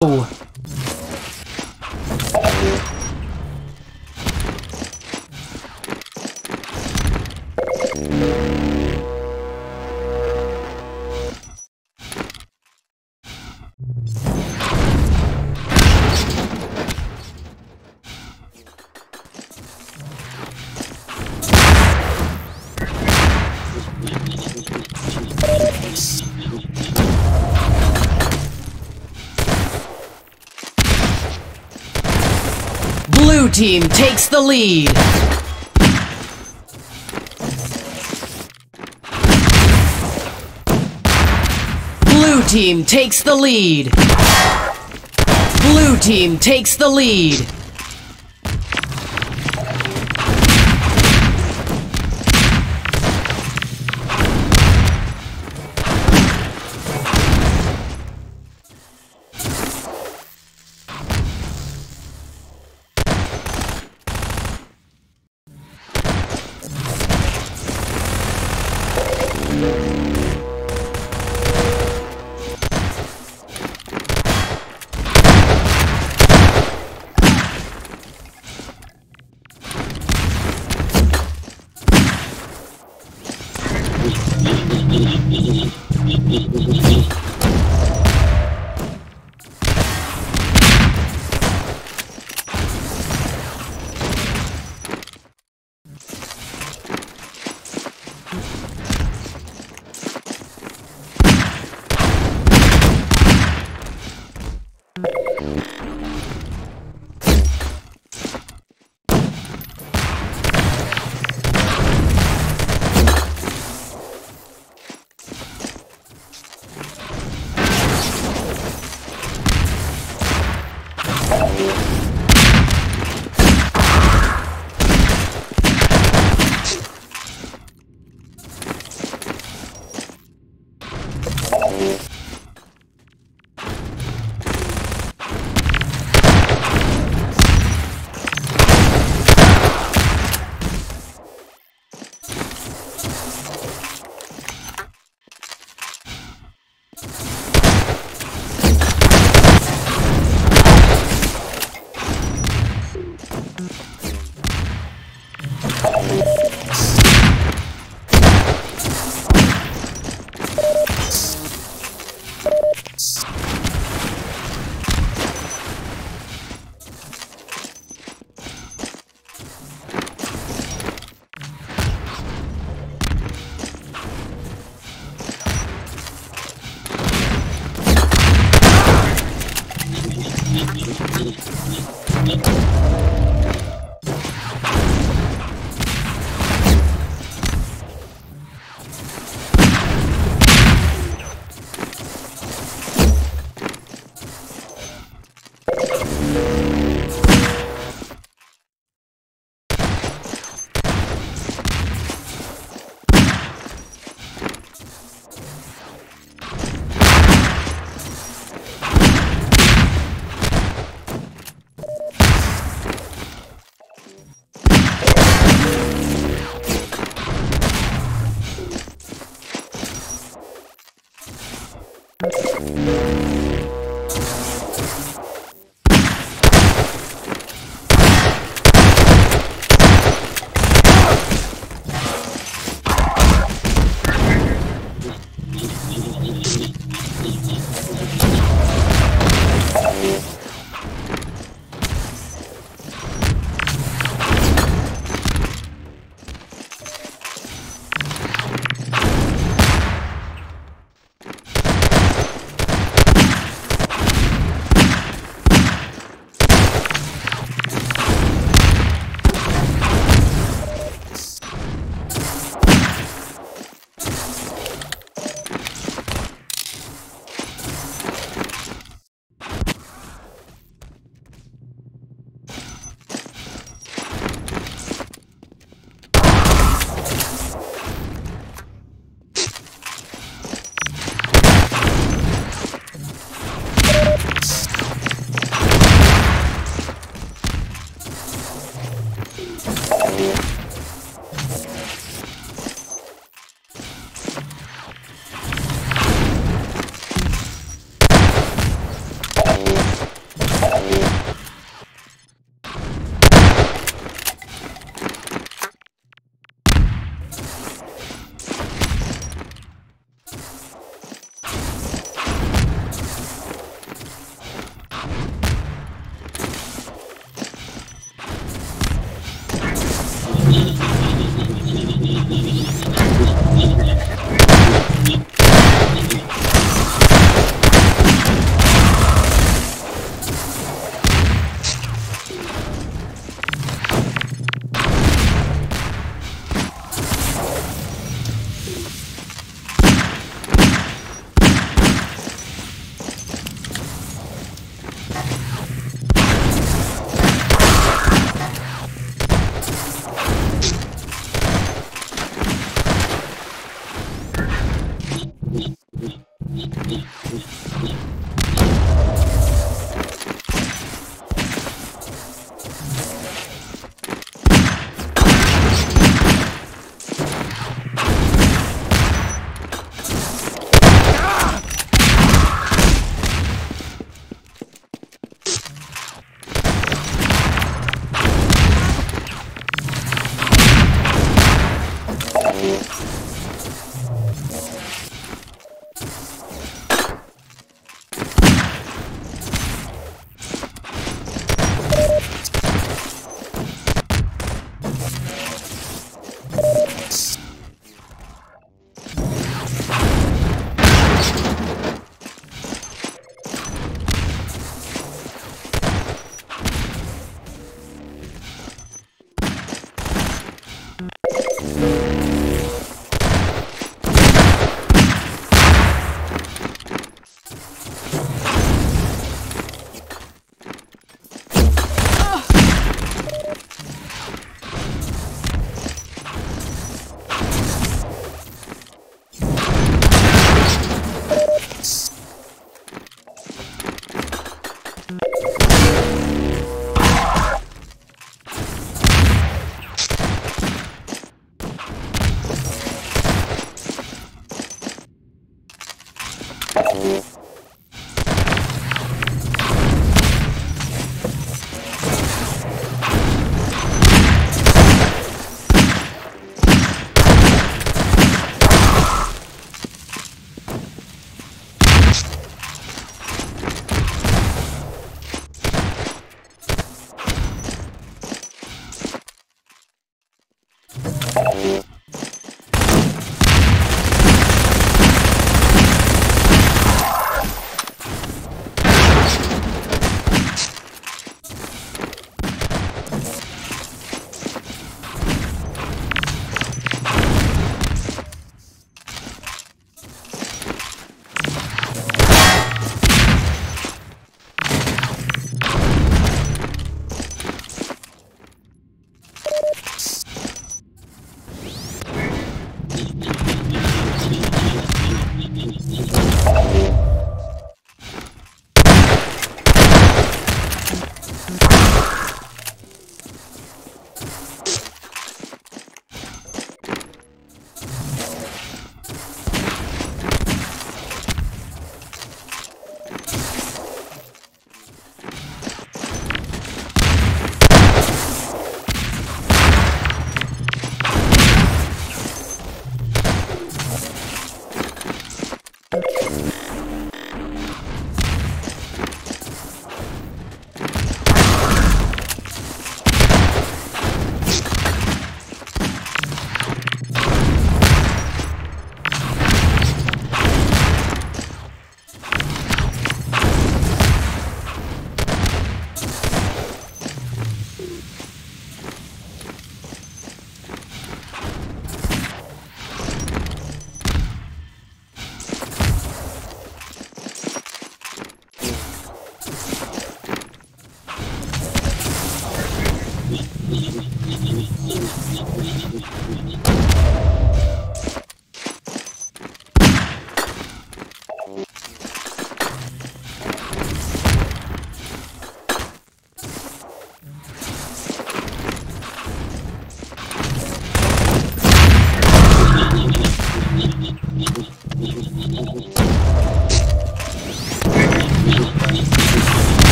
Blue team takes the lead. Blue team takes the lead. Blue team takes the lead.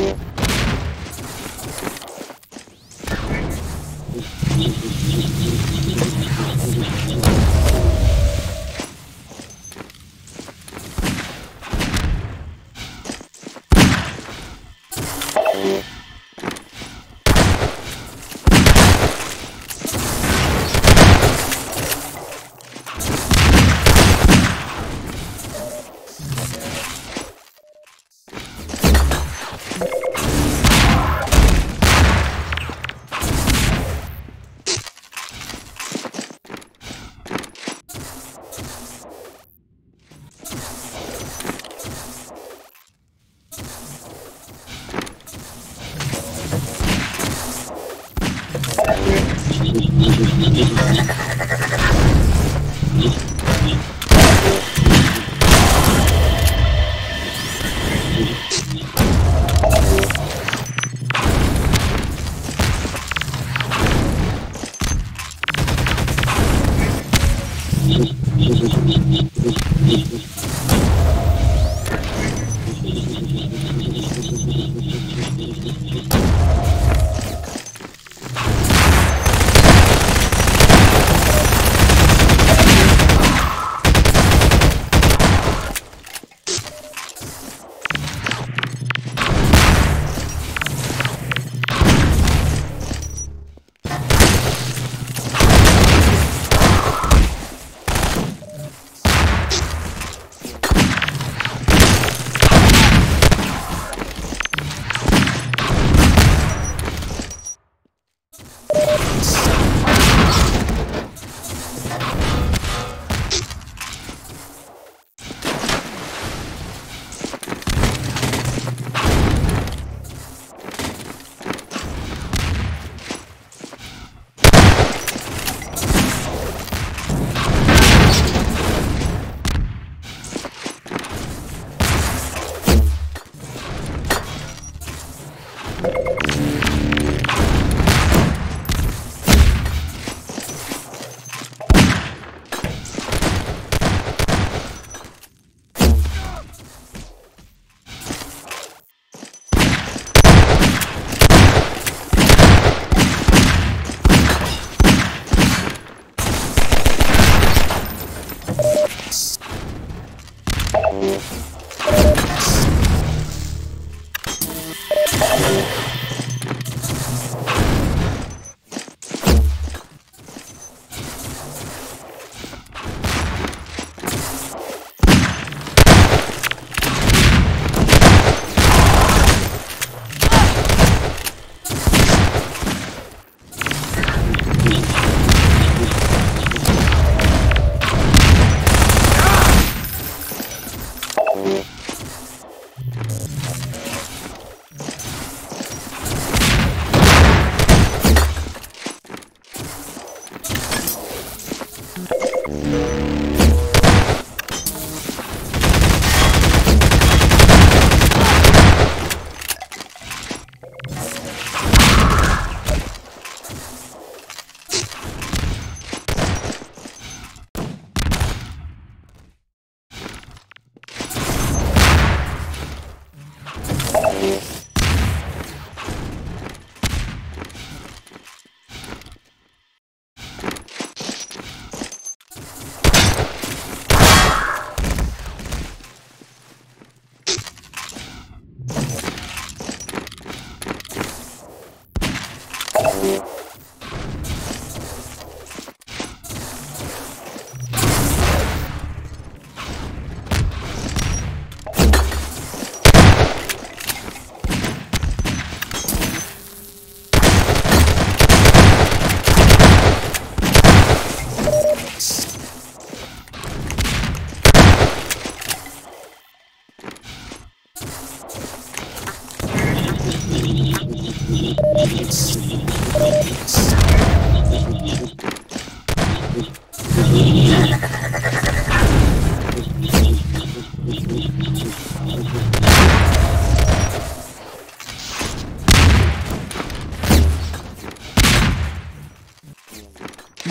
Yeah. Охотник.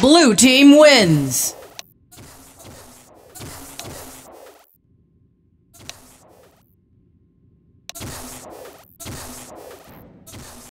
Blue team wins!